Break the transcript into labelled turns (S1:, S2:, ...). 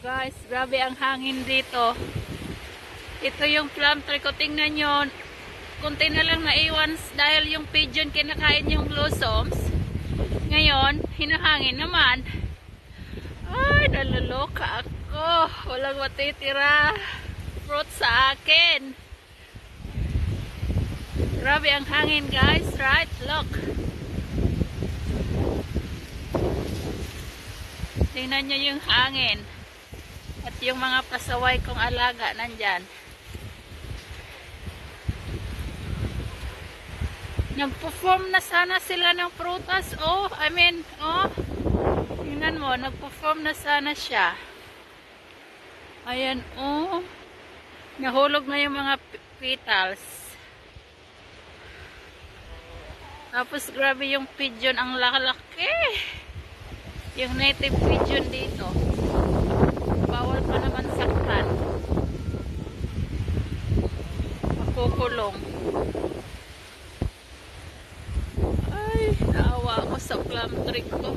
S1: guys, grabe ang hangin dito. Ito yung plum tree ko. Tingnan nyo. Kunti na lang naiwan dahil yung pigeon kinakain yung blossoms. Ngayon, hinahangin naman. Ay, nalaloka ako. Walang matitira. Fruit sa akin. Grabe ang hangin guys. Right? Look. Tingnan nyo yung hangin. At yung mga pasaway kong alaga nandyan. Nagpo-form na sana sila ng prutas. Oh, I mean, oh. Tingnan mo, nagpo-form na sana siya. Ayan, oh. Nahulog na yung mga petals. Tapos, grabe yung pigeon. Ang laki Yung native pigeon dito. Makukulong. Ay, naawa ako sa plum tree ko.